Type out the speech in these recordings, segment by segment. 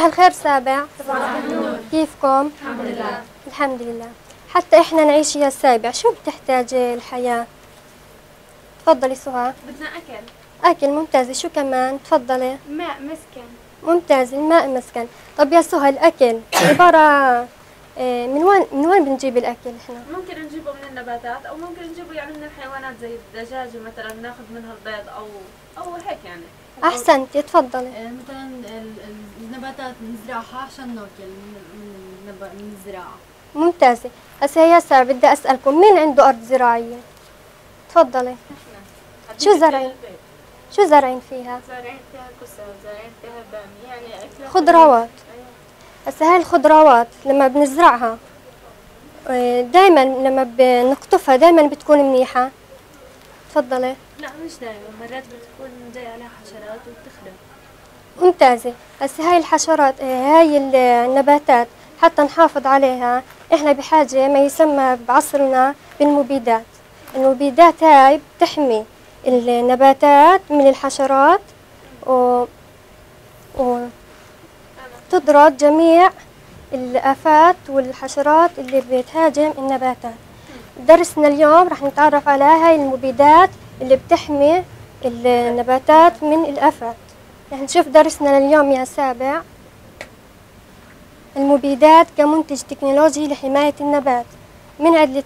صباح الخير سابع. صباح النور كيفكم؟ الحمد لله. الحمد لله حتى إحنا نعيش يا سابع شو بتحتاج الحياة؟ تفضلي سهى. بدنا أكل. أكل ممتازة شو كمان؟ تفضلي. ماء مسكن. ممتاز الماء مسكن. طب يا سهى الأكل عبارة آه، من وين من وين بنجيب الأكل إحنا؟ ممكن نجيبه من النباتات أو ممكن نجيبه يعني من الحيوانات زي الدجاجة مثلا ناخذ منها البيض أو أو هيك يعني. أحسنتي تفضلي. آه، مثلا النباتات نزرعها عشان ناكل من من الزراعة ممتازة. هسه يا سارة بدي أسألكم مين عنده أرض زراعية؟ تفضلي. شو زرعين؟ شو زارعين فيها؟ زارعين فيها كسر زارعين فيها بامية يعني خضروات. هسه هاي الخضروات لما بنزرعها دائما لما بنقطفها دائما بتكون منيحة. تفضلي. لا مش دائما مرات بتكون جاي عليها حشرات وبتخدم ممتازة. هسه هاي الحشرات آه، هاي النباتات حتى نحافظ عليها إحنا بحاجة ما يسمى بعصرنا بالمبيدات. المبيدات هاي بتحمي النباتات من الحشرات و... و... تطرد جميع الآفات والحشرات اللي بتهاجم النباتات. درسنا اليوم رح نتعرف على هاي المبيدات اللي بتحمي النباتات من الآفات. رح نشوف درسنا لليوم يا سابع. المبيدات كمنتج تكنولوجي لحماية النبات. مين يعيد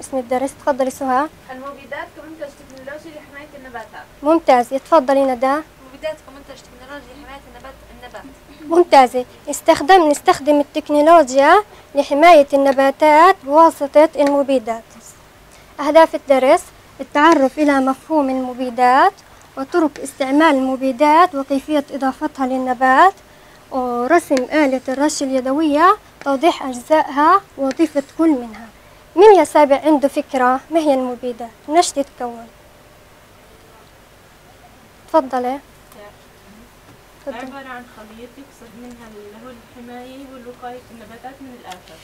اسم الدرس؟ تفضلي سهى. المبيدات كمنتج تكنولوجي لحماية النباتات ممتازة تفضلي ندى. المبيدات كمنتج تكنولوجي لحماية النبات النبات. ممتازة استخدم نستخدم التكنولوجيا لحماية النباتات بواسطة المبيدات. أهداف الدرس التعرف إلى مفهوم المبيدات وطرق استعمال المبيدات وكيفية إضافتها للنبات ورسم آلة الرش اليدوية توضيح أجزائها ووظيفة كل منها من يا سابع عنده فكرة ما هي المبيدات؟ من إيش تتكون؟ تفضلي تفضلي. عبارة عن خليط يقصد منها اللي هو الحماية والوقاية النباتات من الآفات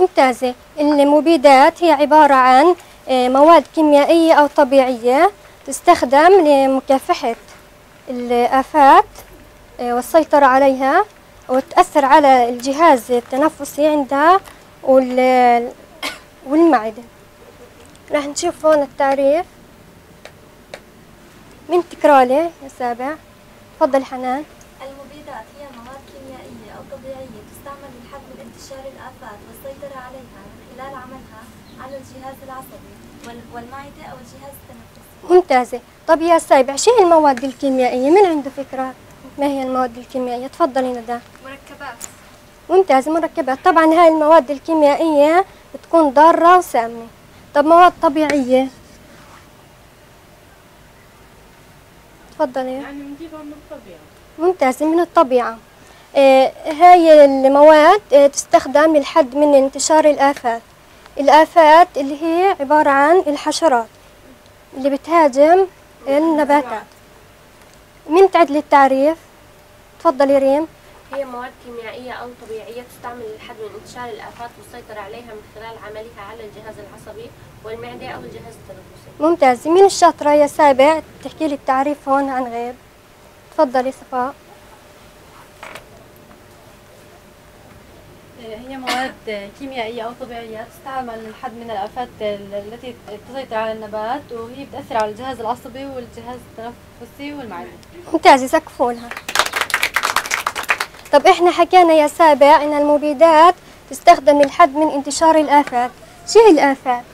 ممتازة المبيدات هي عبارة عن آه، مواد كيميائية أو طبيعية تستخدم لمكافحة الآفات آه، والسيطرة عليها وتأثر على الجهاز التنفسي عندها وال- والمعدة. راح نشوف هون التعريف. من تكرالي يا سابع؟ تفضل حنان. المبيدات هي مواد كيميائية أو طبيعية تستعمل للحد من انتشار الآفات والسيطرة عليها من خلال عملها على الجهاز العصبي وال- والمعدة أو الجهاز التنفسي. ممتازة. طب يا شو هي المواد الكيميائية؟ من عنده فكرة؟ ما هي المواد الكيميائية؟ تفضلي ندى. مركبات. ممتازة مركبات. طبعا هاي المواد الكيميائية بتكون ضارة وسامة. طب مواد طبيعية؟ تفضلي. يعني بنجيبها من الطبيعة. ممتازة من الطبيعة. آه هاي المواد آه تستخدم للحد من انتشار الآفات. الآفات اللي هي عبارة عن الحشرات. اللي بتهاجم النباتات من تعد للتعريف تفضلي ريم. هي مواد كيميائية أو طبيعية تستعمل للحد من انتشار الآفات والسيطرة عليها من خلال عملها على الجهاز العصبي والمعدة أو الجهاز التنفسي. ممتازة مين الشاطرة يا سابع؟ تحكي لي التعريف هون عن غيب. تفضلي صفاء. هي مواد كيميائية أو طبيعية تستعمل للحد من الآفات ال- التي تسيطر على النبات وهي بتأثر على الجهاز العصبي والجهاز التنفسي والمعدة ممتازة سقفوا لها. طب إحنا حكينا يا سابع إن المبيدات تستخدم للحد من انتشار الآفات. شو هي الآفات؟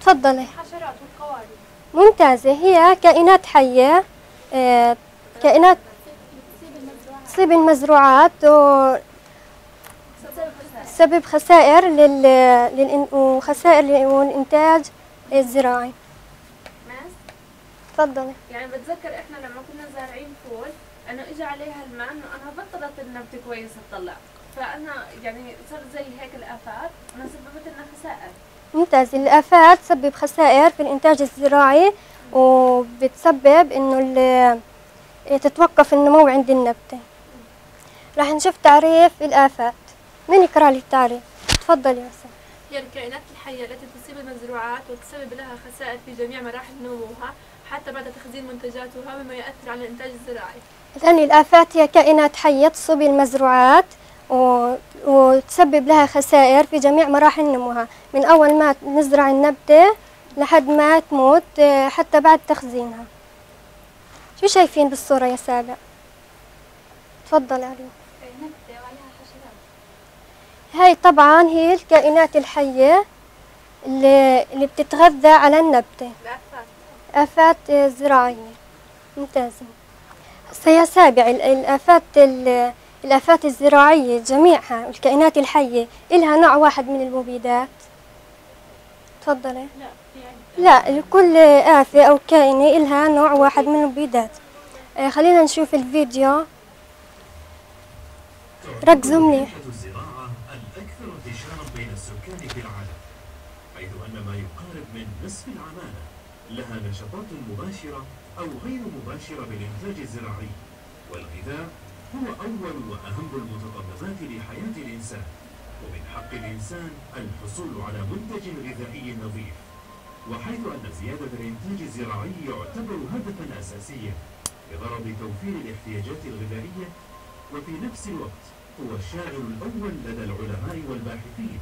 تفضلي. حشرات والقوارض ممتازة هي كائنات حية آه، كائنات تصيب المزروعات و تسبب خسائر لل... للإن... وخسائر والإنتاج الزراعي. تفضلي. يعني بتذكر إحنا لما كنا زارعين فول إنه اجى عليها الماء إنه أنا بطلت النبتة كويسة تطلع فانا يعني صار زي هيك الآفات أنا سببت لنا خسائر. ممتاز. الآفات تسبب خسائر في الإنتاج الزراعي وبتسبب ال- تتوقف النمو عند النبتة. راح نشوف تعريف الآفات. من يقرأ لي التعريف تفضل يا أسا هي الكائنات الحية التي تصيب المزروعات وتسبب لها خسائر في جميع مراحل نموها حتى بعد تخزين منتجاتها مما يؤثر على الإنتاج الزراعي. لأن الآفات هي كائنات حية تصيب المزروعات و... وتسبب لها خسائر في جميع مراحل نموها. من أول ما نزرع النبتة لحد ما تموت آه، حتى بعد تخزينها. شو شايفين بالصورة يا سابع؟ تفضل علي. هاي طبعا هي الكائنات الحية اللي, اللي بتتغذى على النبتة. آفات. زراعية. ممتازة. يا سابع ال- الآفات ال- الآفات الزراعية جميعها الكائنات الحية إلها نوع واحد من المبيدات. تفضلي. لا لا لكل آفة أو كائنة إلها نوع واحد من المبيدات. آه، خلينا نشوف الفيديو. ركزوا مليح. تعد الزراعة الأكثر انتشارا بين السكان في العالم حيث أن ما يقارب من نصف العمالة لها نشاطات مباشرة أو غير مباشرة بالإنتاج الزراعي. والغذاء هو أول وأهم المتطلبات لحياة الإنسان. ومن حق الإنسان الحصول على منتج غذائي نظيف. وحيث أن زيادة الإنتاج الزراعي يعتبر هدفا أساسيا بغرض توفير الاحتياجات الغذائية. وفي نفس الوقت هو الشاغل الأول لدى العلماء والباحثين.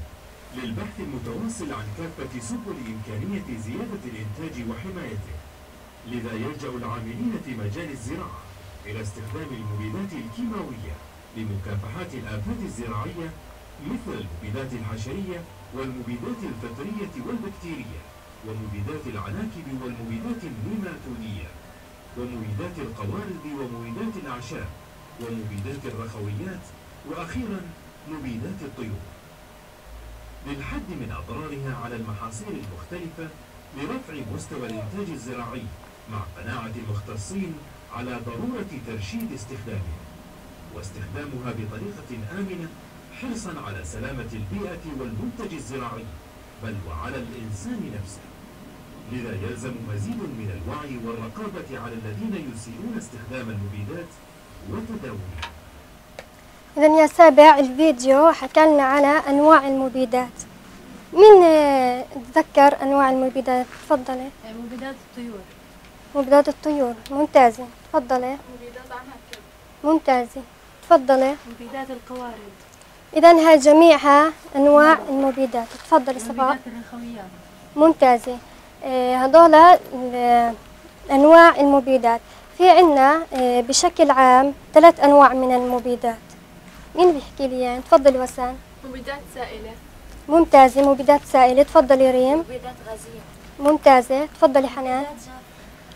للبحث المتواصل عن كافة سبل إمكانية زيادة الإنتاج وحمايته. لذا يلجأ العاملين في مجال الزراعة إلى استخدام المبيدات الكيماوية لمكافحة الآفات الزراعية مثل المبيدات الحشرية والمبيدات الفطرية والبكتيرية ومبيدات العناكب والمبيدات النيماتودية ومبيدات القوارض ومبيدات الأعشاب ومبيدات الرخويات وأخيرا مبيدات الطيور. للحد من أضرارها على المحاصيل المختلفة لرفع مستوى الإنتاج الزراعي مع قناعة المختصين على ضرورة ترشيد استخدامها واستخدامها بطريقة آمنة حرصا على سلامة البيئة والمنتج الزراعي بل وعلى الإنسان نفسه. لذا يلزم مزيد من الوعي والرقابة على الذين يسيئون استخدام المبيدات وتداولها إذا يا سابع الفيديو حكى لنا على أنواع المبيدات. مين آه، تذكر أنواع المبيدات؟ تفضلي. مبيدات الطيور. مبيدات الطيور. ممتازة تفضلي. مبيدات عناكب ممتازة تفضلي. مبيدات القوارض. إذا هاي جميعها أنواع المبيدات. تفضلي صفاء مبيدات الرخويات. ممتازة آه، هذول ال- أنواع المبيدات. في عنا آه، بشكل عام ثلاث أنواع من المبيدات. مين بيحكي لي يعني. تفضلي وسام. مبيدات سائلة. ممتازة مبيدات سائلة. تفضلي ريم. مبيدات غازية. ممتازة. تفضلي حنان.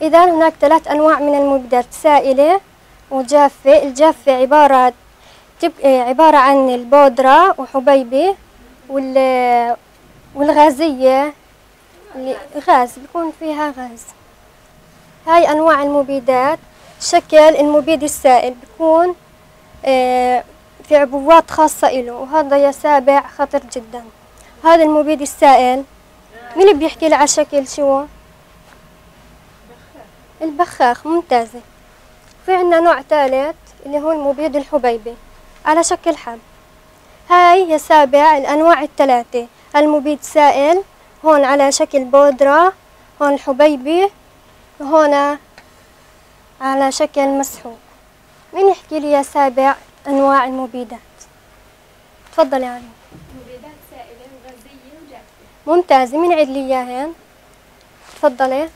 إذا هناك ثلاث أنواع من المبيدات سائلة وجافة. الجافة عبارة تب... آه، عبارة عن البودرة وحبيبة وال... والغازية. اللي غاز بيكون فيها غاز. هاي أنواع المبيدات. شكل المبيد السائل بيكون آه، في عبوات خاصة إله وهذا يا سابع خطر جدا. هذا المبيد السائل. مين بيحكي لي على شكل شو؟ البخاخ ممتازة في عنا نوع ثالث اللي هو المبيد الحبيبي على شكل حب. هاي يا سابع الأنواع الثلاثة. المبيد سائل هون على شكل بودرة هون الحبيبي وهون على شكل مسحوق مين يحكي لي يا سابع؟ أنواع المبيدات. تفضل يا علي. مبيدات سائلة وغازية وجافة. ممتازة. مين عيد لي إياهن؟ تفضلي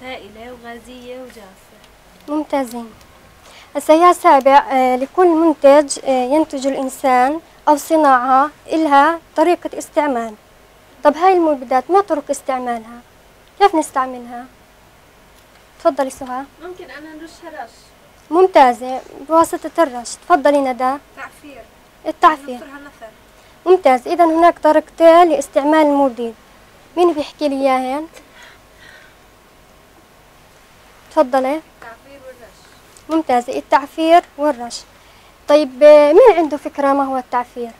سائلة وغازية وجافة. ممتازين. هسا يا سابع آه، لكل منتج آه، ينتج الإنسان أو صناعة إلها طريقة استعمال. طب هاي المبيدات ما طرق استعمالها؟ كيف نستعملها؟ تفضلي سهى. ممكن أنا نرشها رش. ممتازة بواسطة الرش تفضلي ندى. تعفير. التعفير. ممتاز. إذا هناك طريقتين لاستعمال المبيد مين بيحكي لي إياهن؟ تفضلي. تعفير والرش ممتازة التعفير والرش طيب مين عنده فكرة ما هو التعفير؟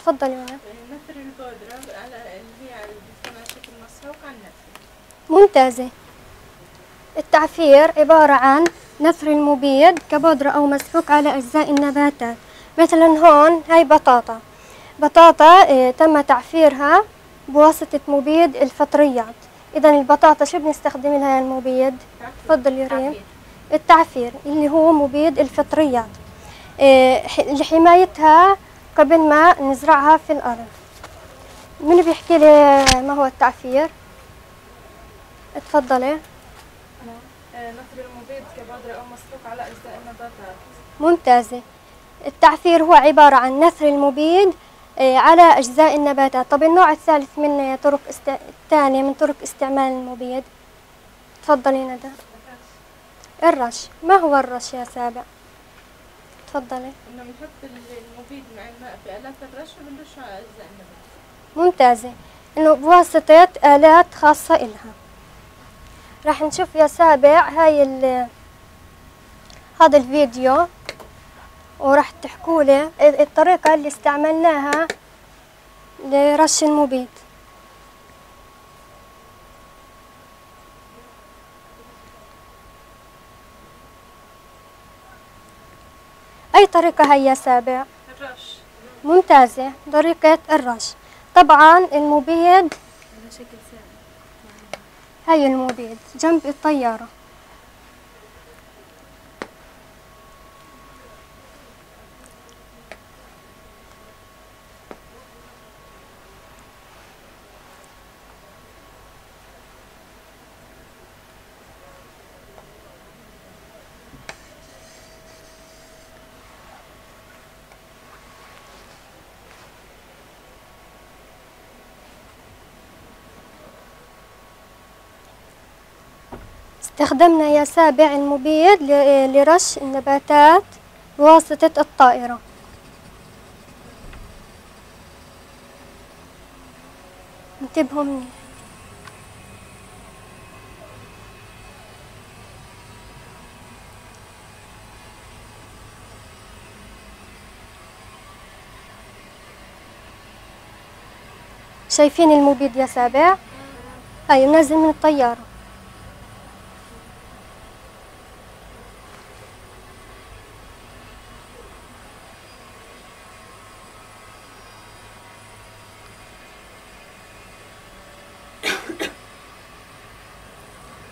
تفضلي هنا نثر البودرة على اللي هي على شكل مسحوق على النثر ممتازة. التعفير عبارة عن نثر المبيد كبودرة أو مسحوق على أجزاء النباتات مثلا هون هاي بطاطا. بطاطا آه، تم تعفيرها بواسطة مبيد الفطريات. إذا البطاطا شو بنستخدم لها المبيد؟ تفضل يا ريم. تعفير التعفير اللي هو مبيد الفطريات. آه، لحمايتها قبل ما نزرعها في الأرض. من بيحكي لي ما هو التعفير اتفضلي. نثر المبيد كبودرة أو مسلوق على أجزاء النباتات. ممتازة. التعفير هو عبارة عن نثر المبيد آه، على أجزاء النباتات. طب النوع الثالث من طرق است... الثانية من طرق استعمال المبيد. تفضلي ندى. الرش. ما هو الرش يا سابع؟ تفضلي. إنه بنحط المبيد مع الماء في آلات الرش وبنرشه على أجزاء النبات ممتازة. إنه بواسطة آلات خاصة إلها. راح نشوف يا سابع هاي ال هذا الفيديو وراح تحكوا لي الطريقة اللي استعملناها لرش المبيد. أي طريقة هي يا سابع؟ الرش. ممتازة طريقة الرش. طبعا المبيد هاي المبيد جنب الطيارة. استخدمنا يا سابع المبيد لرش النباتات بواسطة الطائرة. انتبهوا مني. شايفين المبيد يا سابع؟ هاي نازل من الطيارة.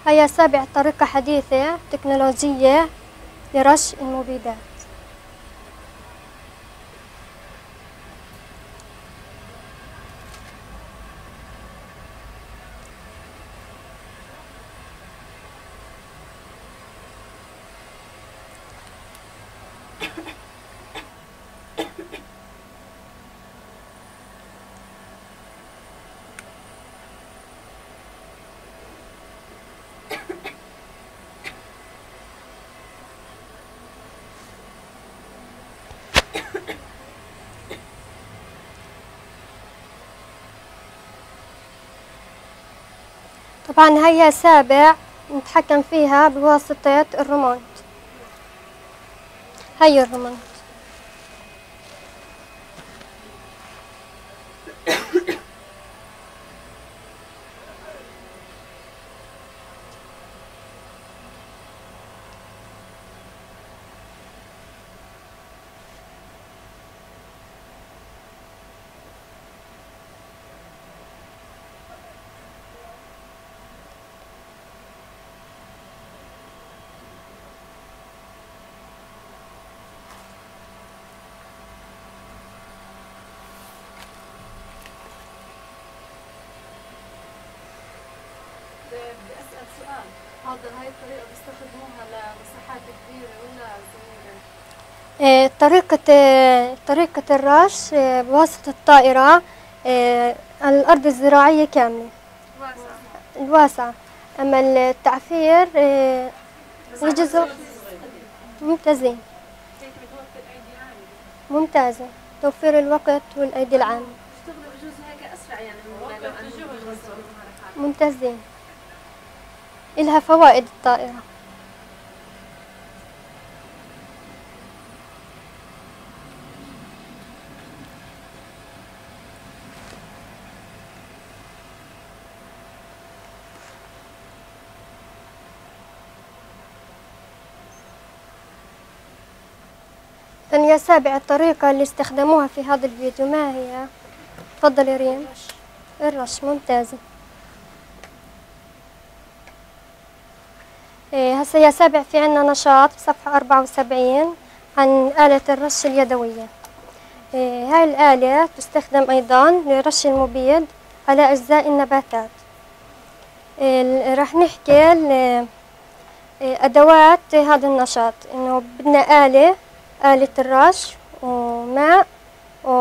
هي سابع طريقة حديثة تكنولوجية لرش المبيدات طبعا هي سابع نتحكم فيها بواسطة الريموت هي الريموت بدي اسال هاي بيستخدموها لمساحات ولا؟ آه، طريقة آه، طريقة الرش آه، بواسطة الطائرة على الأرض الزراعية كاملة. واسع. الواسعة أما التعفير يجزء ممتازين ممتازة. توفير الوقت والأيدي العامة. بيشتغلوا إلها فوائد الطائرة ثانية سابع الطريقة اللي استخدموها في هذا الفيديو ما هي؟ تفضلي ريم. الرش. ممتازة إيه، هسا يا سابع في عنا نشاط صفحة 74 عن آلة الرش اليدوية. إيه، هاي الآلة تستخدم أيضا لرش المبيد على أجزاء النباتات. إيه، راح نحكي أدوات هذا النشاط. إنه بدنا آلة آلة الرش وماء و...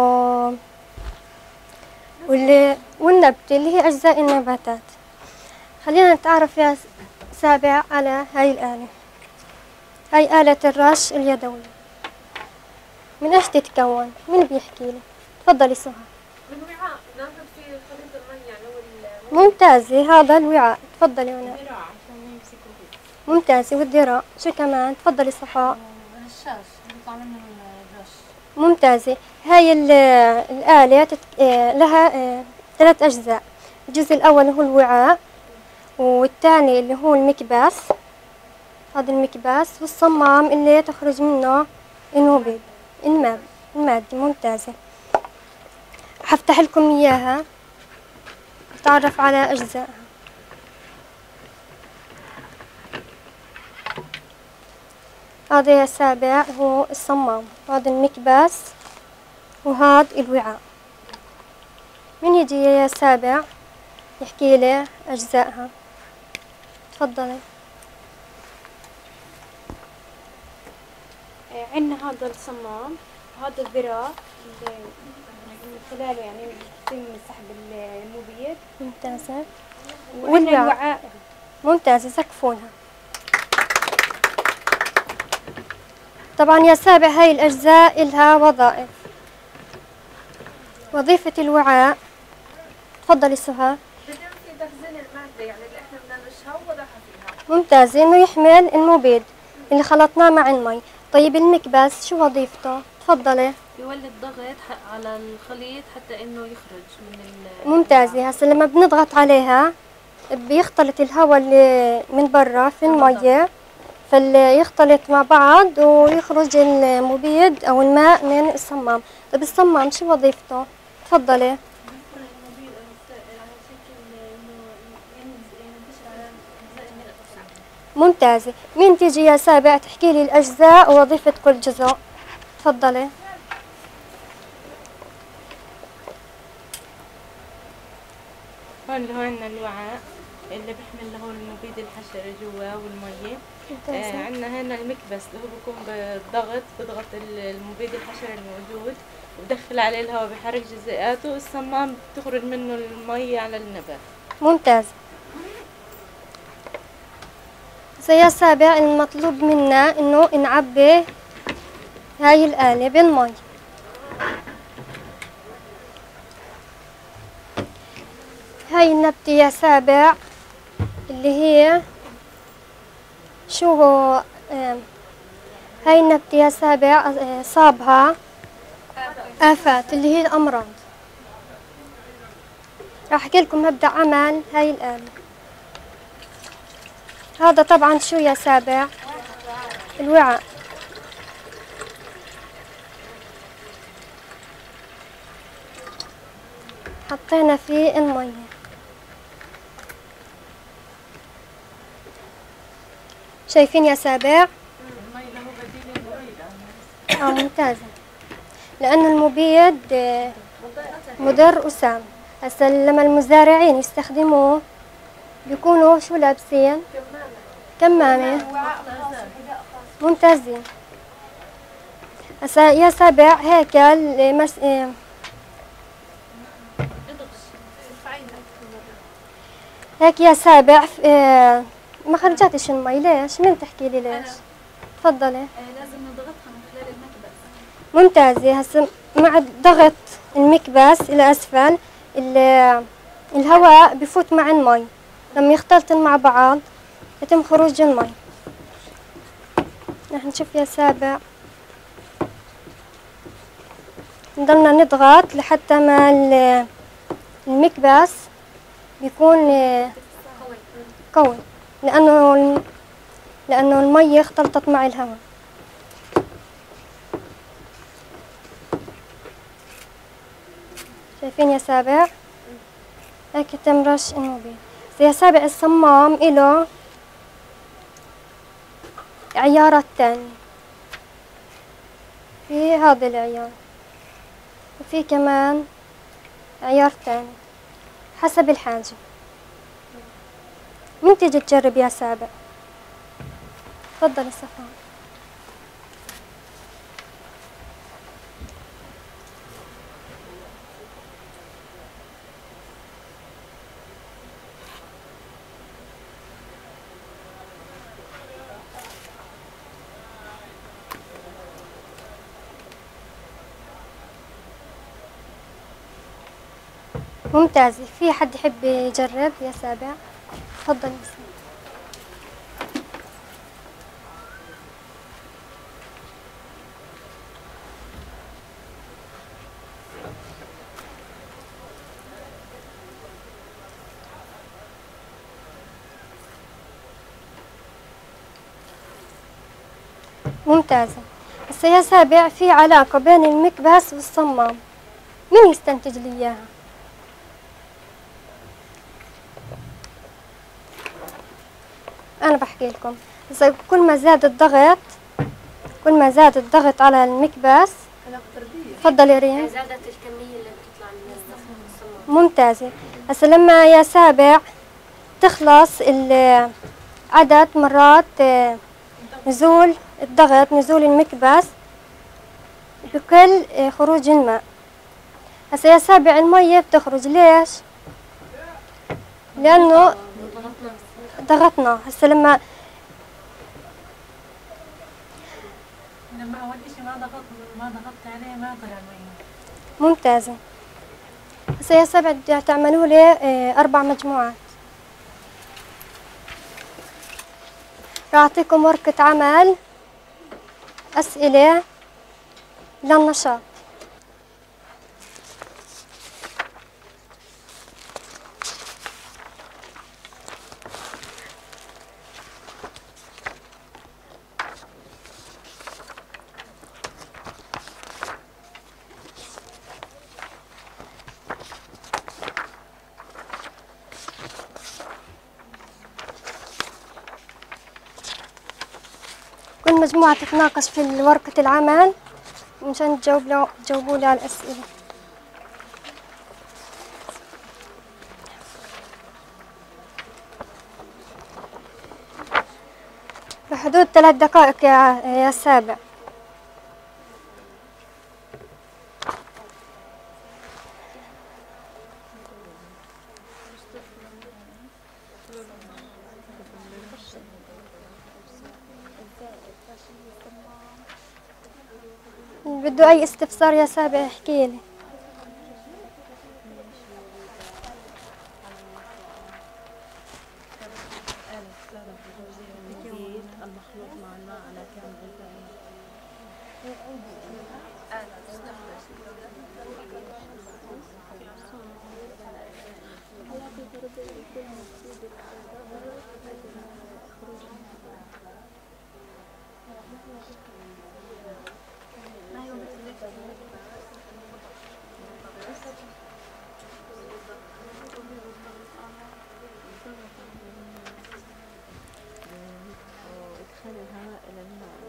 والنبت اللي هي أجزاء النباتات. خلينا نتعرف يا سابع على هاي الآلة. هاي آلة الرش اليدوي من إيش تتكون؟ مين بيحكي لي؟ تفضلي سهى من وعاء ناخذ فيه خليط المي يعني ممتازة هذا الوعاء. تفضلي هنا. ممتازة والذراع. شو كمان؟ تفضلي صفاء رشاش بيطلع منه الرش. ممتازة. هاي ال- الآلة تت... آه، لها آه، ثلاث أجزاء. الجزء الأول هو الوعاء. والثاني اللي هو المكباس هذا المكباس والصمام اللي تخرج منه المبيد الماء المادة ممتازة. حفتح لكم إياها. نتعرف على أجزائها. هذا يا سابع هو الصمام. هذا المكباس وهذا الوعاء. من يجي يا سابع يحكي لي أجزائها؟ تفضلي. عندنا هذا الصمام هذا الذراع اللي من خلاله يعني يتم سحب المبيد. ممتازة. وعندنا والوعاء. الوعاء. ممتازة سقفونها. طبعا يا سابع هاي الأجزاء إلها وظائف. وظيفة الوعاء. تفضلي سهى. بدنا في تخزين المادة يعني اللي إحنا بدنا نرشها ووضعها فيها ممتازة إنه يحمل المبيد اللي خلطناه مع المي. طيب المكبس شو وظيفته؟ تفضلي. بيولد ضغط على الخليط حتى إنه يخرج من ممتازة هسا لما بنضغط عليها بيختلط الهواء اللي من برا في المية فيختلط مع بعض ويخرج المبيد أو الماء من الصمام. طيب الصمام شو وظيفته؟ تفضلي. ممتازة مين تيجي يا سابع؟ تحكي لي الأجزاء ووظيفة كل جزء. تفضلي. هون اللي هو عندنا الوعاء اللي بيحمل له المبيد الحشري جوا والمية. آه عندنا هنا المكبس اللي هو بيكون بالضغط بضغط ال- المبيد الحشري الموجود وبدخل عليه الهواء بحرك جزيئاته والصمام بتخرج منه المية على النبات. ممتاز. زي السابع المطلوب منا إنه نعبي هاي الآلة بالمي. هاي النبتة يا سابع اللي هي شو هو؟ هاي النبتة يا سابع آه، صابها آفات اللي هي الأمراض. راح أحكي لكم مبدأ عمل هاي الآلة. هذا طبعا شو يا سابع؟ الوعاء. حطينا فيه المية. شايفين يا سابع؟ آه ممتازة. لأن المبيد آه، مضر وسام هسا لما المزارعين يستخدموه. بيكونوا شو لابسين؟ كمامة ممتازين هسا يا سابع هيكل مس... إيه. هيك يا سابع إيه، ما خرجتش المي ليش؟ مين تحكي لي ليش؟ تفضلي. لازم نضغطها من خلال المكبس. ممتازة. هسا مع ضغط المكبس إلى أسفل ال- الهواء بفوت مع المي. لما يختلطن مع بعض يتم خروج المي نحن نشوف يا سابع. نضلنا نضغط لحتى ما ال- المكبس بيكون آه، قوي. لأنه لأنه المية اختلطت مع الهواء. شايفين يا سابع؟ هيك تم رش الموبيل يا سابع الصمام إله عيارات تانية في هذا العيار. وفي كمان عيار تاني حسب الحاجة. مين تيجي تجرب يا سابع تفضل صفاء. ممتازة في حد يحب يجرب؟ يا سابع. تفضل. سابع ممتازة هسا يا سابع في علاقة بين المكبس والصمام. مين يستنتج لي إياها؟ أنا بحكي لكم إذا كل ما زاد الضغط كل ما زاد الضغط على المكبس تفضل يا ريم. زادت الكمية اللي بتطلع من الصمام ممتازة. هسا لما يا سابع تخلص عدد مرات آه، نزول الضغط نزول المكبس بكل آه، خروج الماء. هسا يا سابع المية بتخرج ليش؟ لأنه ضغطنا. هسا لما لما اول شيء ما ضغطت ما ضغطت عليه ما طلع مي ممتازة. هسا يا سابع بدي تعملوا لي آه، أربع مجموعات. راح أعطيكم ورقة عمل أسئلة للنشاط. مجموعة تتناقش في ورقة العمل. مشان تجاوب له تجاوبوا على الأسئلة. بحدود ثلاث دقائق يا يا سابع بده أي استفسار يا سابع احكي لي. ادخلها إلى النار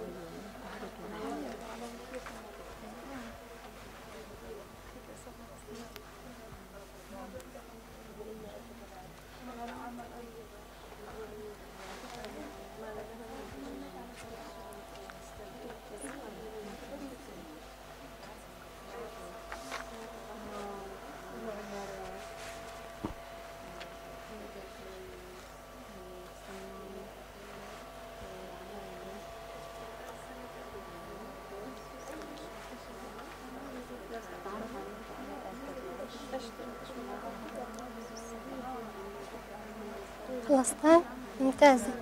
خلصتين ممتازة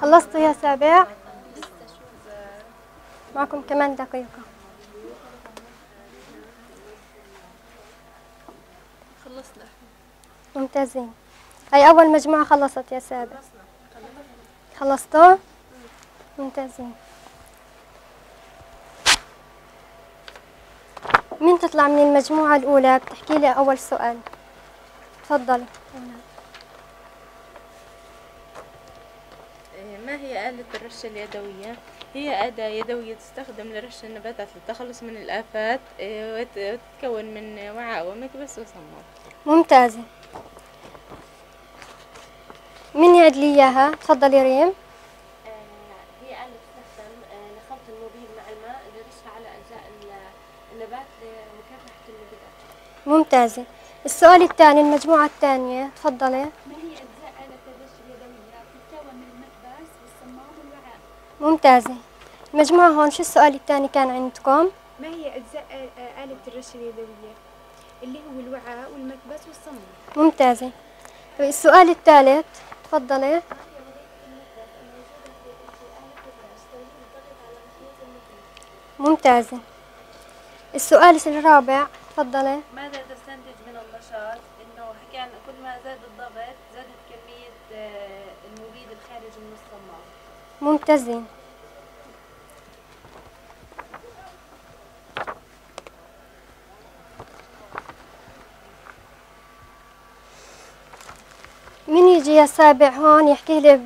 خلصتوا يا سابع. معكم كمان دقيقة. خلصنا. ممتازين. هاي أول مجموعة خلصت يا سابع؟ خلصتوا؟ ممتازين. مين تطلع من المجموعة الأولى؟ بتحكي لي أول سؤال. تفضل. ما هي آلة الرش اليدوية؟ هي أداة يدوية تستخدم لرش النباتات للتخلص من الآفات وت- وتتكون من وعاء ومكبس وصمام. ممتازة. مين يعد لي إياها؟ تفضلي ريم آه، هي آلة تستخدم آه، لخلط المبيد مع الماء لرشها على أجزاء ال- النبات لمكافحة المبيدات ممتازة السؤال الثاني المجموعة الثانية تفضلي ما هي أجزاء آلة الرش اليدوية؟ تتكون من المكبس والصمام والوعاء. ممتازة المجموعة هون شو السؤال الثاني كان عندكم ما هي أجزاء آلة الرش اليدوية؟ اللي هو الوعاء والمكبس والصمام. ممتازة السؤال الثالث تفضلي ممتازة السؤال الرابع تفضلي ماذا تستنتج من النشاط؟ انه كان كل ما زاد الضغط زادت كمية آه، المبيد الخارج من الصمام ممتازين. مين يجي يا سابع هون يحكي لي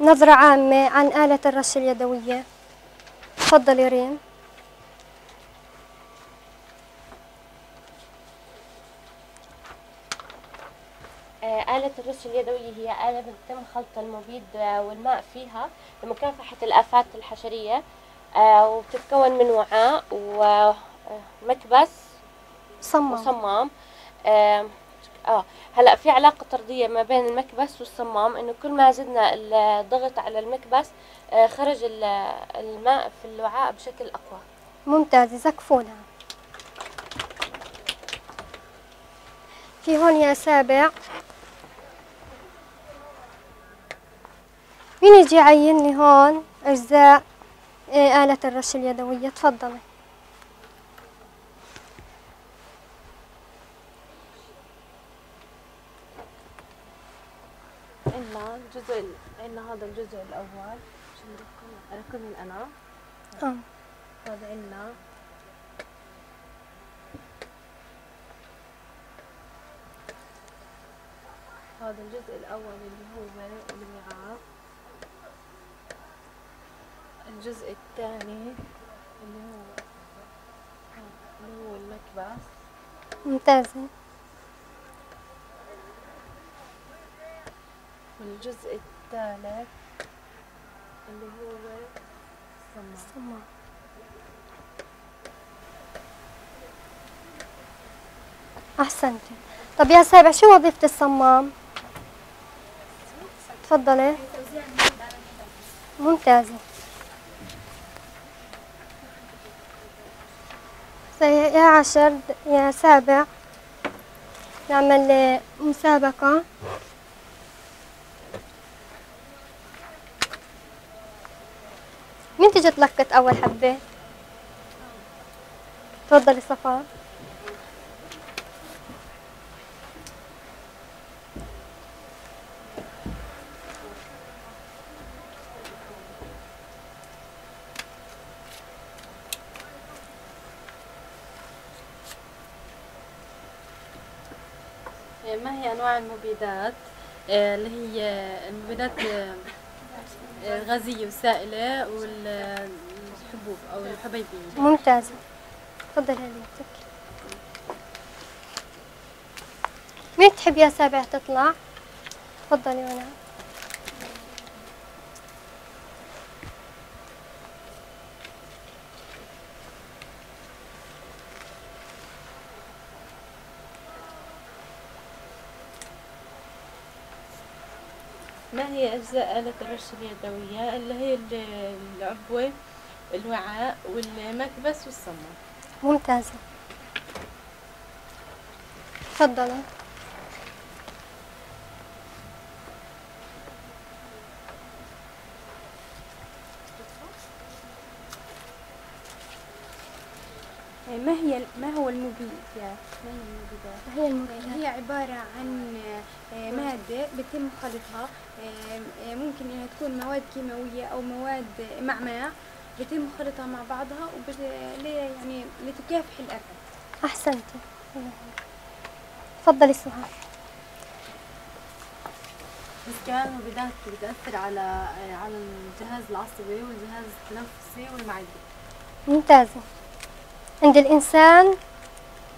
بنظرة عامة عن آلة الرش اليدوية؟ تفضلي ريم. آلة الرش اليدوية هي آلة بتتم خلط المبيد والماء فيها لمكافحة الآفات الحشرية آه، وبتتكون من وعاء ومكبس صمم وصمام. آه آه هلا في علاقة طردية ما بين المكبس والصمام إنه كل ما زدنا الضغط على المكبس آه خرج ال- الماء في الوعاء بشكل أقوى. ممتازة زكفونها في هون يا سابع. مين يجي يعين لي هون؟ أجزاء. إيه، آلة الرش اليدوية. تفضلي. عندنا الجزء ال- عندنا هذا الجزء الأول. رقم؟ أنا آه. هذا عندنا هذا الجزء الأول اللي هو الوعاء الجزء الثاني اللي هو اللي هو المكبس ممتازة. والجزء الثالث اللي هو الصمام صمام. أحسنتي طب يا سابع شو وظيفة الصمام؟ تفضلي. ممتازة طيب يا عشر يا سابع. نعمل مسابقة. مين تجي تلقط أول حبة؟ تفضلي صفاء ما هي أنواع المبيدات آه، اللي هي المبيدات آه، الغازية والسائلة والحبوب أو الحبيبية. ممتازة تفضلي هديتك مين تحب يا سابع تطلع؟ تفضلي وأنا. ما هي أجزاء آلة الرش اليدوية؟ اللي هي ال- العبوة الوعاء والمكبس والصمام ممتازة. تفضلي. ما هي ما هو المبيد؟ يعني ما هي المبيدات؟ هي المبيدات هي عبارة عن آه، مادة بتم خلطها ممكن إنها تكون مواد كيماوية أو مواد مع ماء بتم خلطها مع بعضها. لي- يعني لتكافح الآفات أحسنتي. تفضلي سهى بس كمان المبيدات بتأثر على على الجهاز العصبي والجهاز التنفسي والمعدة ممتازة. عند الإنسان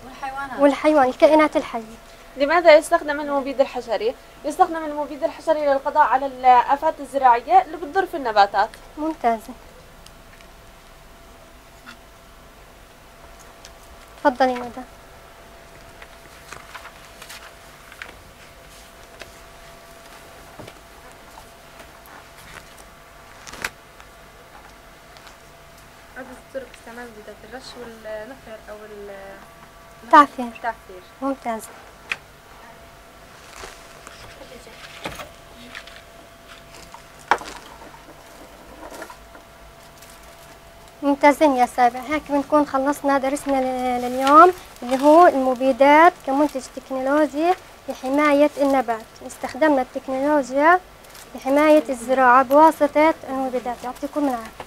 والحيوانات. والحيوان الكائنات الحية. لماذا يستخدم المبيد الحشري؟ يستخدم المبيد الحشري للقضاء على الآفات الزراعية اللي بتضر في النباتات. ممتازة تفضلي ندى عدد طرق استعمال مبيدات الرش والنفر أو ال- تعفير التعفير ممتازة ممتازين يا سابع. هيك بنكون خلصنا درسنا لليوم اللي هو المبيدات كمنتج تكنولوجي لحماية النبات. استخدمنا التكنولوجيا لحماية الزراعة بواسطة المبيدات. يعطيكم العافية.